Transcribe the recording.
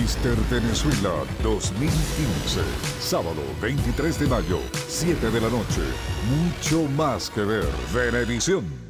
Mister Venezuela 2015. Sábado 23 de mayo, 7 de la noche. Mucho más que ver. Venevisión.